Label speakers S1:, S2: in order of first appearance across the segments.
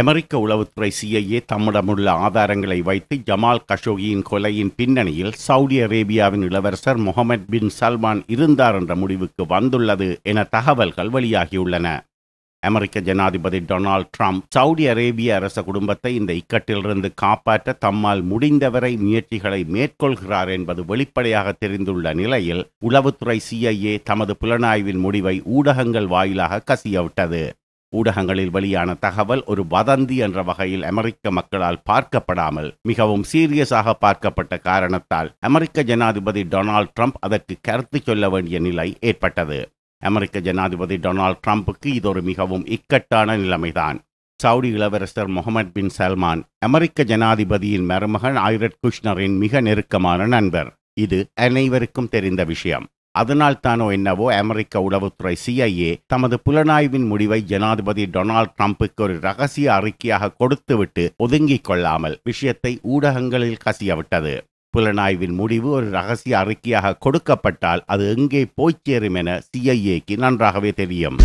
S1: அமெரிக்க உளவுத்துறை சிஐஏ தம்மிடமுள்ள ஆதாரங்களை வைத்து ஜமால் கஷோகியின் கொலையின் பின்னணியில் சவுதி அரேபியாவின் இளவரசர் முகமது பின் சல்மான் இருந்தார் என்ற முடிவுக்கு வந்துள்ளது என தகவல்கள் வெளியாகியுள்ளன. அமெரிக்க ஜனாதிபதி டொனால்ட் ட்ரம்ப் சவுதி அரேபிய அரச குடும்பத்தை இந்த இக்கட்டிலிருந்து காப்பாற்ற தம்மால் முடிந்தவரை முயற்சிகளை மேற்கொள்கிறார் என்பது வெளிப்படையாக தெரிந்துள்ள நிலையில் உளவுத்துறை சிஐஏ தமது புலனாய்வின் முடிவை ஊடகங்கள் வாயிலாக கசியவிட்டது. ஊடகங்களில் வெளியான தகவல் ஒரு வதந்தி என்ற வகையில் அமெரிக்க மக்களால் பார்க்கப்படாமல் மிகவும் சீரியஸாக பார்க்கப்பட்ட காரணத்தால் அமெரிக்க ஜனாதிபதி டொனால்ட் ட்ரம்ப் அதற்கு கருத்து சொல்ல வேண்டிய நிலை ஏற்பட்டது. அமெரிக்க ஜனாதிபதி டொனால்ட் ட்ரம்புக்கு இது ஒரு மிகவும் இக்கட்டான நிலைமைதான். சவுடி இளவரசர் முகமது பின் சல்மான் அமெரிக்க ஜனாதிபதியின் மருமகன் ஆயிரட் குஷ்னரின் மிக நெருக்கமான நண்பர். இது அனைவருக்கும் தெரிந்த விஷயம். அதனால்தானோ என்னவோ அமெரிக்க உளவுத்துறை சிஐஏ தமது புலனாய்வின் முடிவை ஜனாதிபதி டொனால்ட் ட்ரம்புக்கு ஒரு ரகசிய அறிக்கையாக கொடுத்துவிட்டு ஒதுங்கிக் கொள்ளாமல் விஷயத்தை ஊடகங்களில் கசியவிட்டது. புலனாய்வின் முடிவு ஒரு ரகசிய அறிக்கையாக கொடுக்கப்பட்டால் அது எங்கே போய்ச் சேரும் என சிஐஏக்கு நன்றாகவே தெரியும்.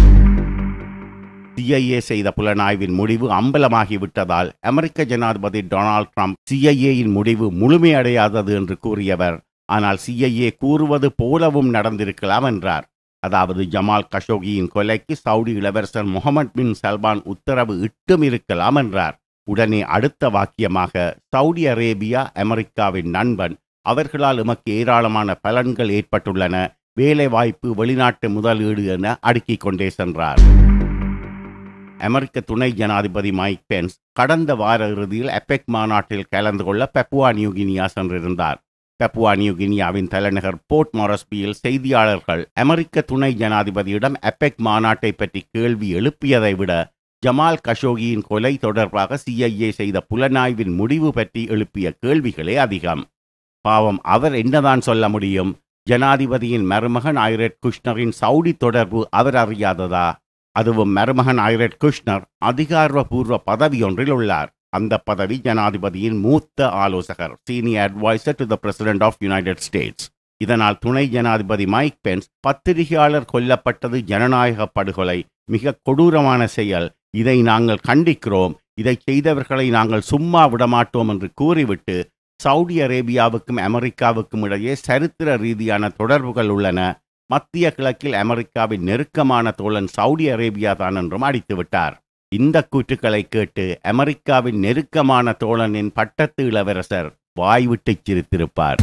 S1: சிஐஏ செய்த புலனாய்வின் முடிவு அம்பலமாகிவிட்டதால் அமெரிக்க ஜனாதிபதி டொனால்ட் ட்ரம்ப் சிஐஏயின் முடிவு முழுமையடையாதது என்று கூறியவர். ஆனால் சிஐஏ கூறுவது போலவும் நடந்திருக்கலாம் என்றார். அதாவது ஜமால் கஷோகியின் கொலைக்கு சவுடி இளவரசர் முகமது பின் சல்மான் உத்தரவு இட்டும் இருக்கலாம் என்றார். உடனே அடுத்த வாக்கியமாக சவுடி அரேபியா அமெரிக்காவின் நண்பன். அவர்களால் எமக்கு ஏராளமான பலன்கள் ஏற்பட்டுள்ளன. வேலைவாய்ப்பு வெளிநாட்டு முதலீடு என அடுக்கிக் கொண்டே சென்றார். அமெரிக்க துணை ஜனாதிபதி மைக் பென்ஸ் கடந்த வார இறுதியில் எபெக் மாநாட்டில் கலந்து கொள்ள பெப்புவா நியூகினியா சென்றிருந்தார். பெப்புவா நியூகினியாவின் தலைநகர் போர்ட் மொரஸ்பியில் செய்தியாளர்கள் அமெரிக்க துணை ஜனாதிபதியிடம் எபெக் மாநாட்டை பற்றி கேள்வி எழுப்பியதை விட ஜமால் கஷோகியின் கொலை தொடர்பாக சிஐஏ செய்த புலனாய்வின் முடிவு பற்றி எழுப்பிய கேள்விகளே அதிகம். பாவம் அவர் என்னதான் சொல்ல முடியும்? ஜனாதிபதியின் மருமகன் ஐரட் குஷ்னரின் சவுடி தொடர்பு அவர் அறியாததா? அதுவும் மருமகன் ஐரட் குஷ்னர் அதிகாரப்பூர்வ பதவி ஒன்றில் உள்ளார். அந்த பதவி ஜனாதிபதியின் மூத்த ஆலோசகர் senior advisor to the president of United States இதனால் துணை ஜனாதிபதி மைக் பென்ஸ் பத்திரிகையாளர் கொல்லப்பட்டது ஜனநாயக படுகொலை. மிக கொடூரமான செயல். இதை நாங்கள் கண்டிக்கிறோம். இதை செய்தவர்களை நாங்கள் சும்மா விடமாட்டோம் என்று கூறிவிட்டு சவுடி அரேபியாவுக்கும் அமெரிக்காவுக்கும் இடையே சரித்திர ரீதியான தொடர்புகள் உள்ளன. மத்திய கிழக்கில் அமெரிக்காவின் நெருக்கமான தோழன் சவுடி அரேபியா தான் என்றும் அடித்துவிட்டார். இந்த கூற்றுக்களை கேட்டு அமெரிக்காவின் நெருக்கமான தோழனின் பட்டத்து இளவரசர் வாய்விட்டுச் சிரித்திருப்பார்.